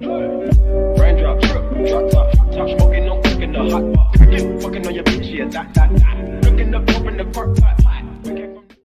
Raindrop, drip, drop top, top smoking, no cooking the hot pot. Fucking on your bitch, yeah, that, that, that. Looking up, open the court pot.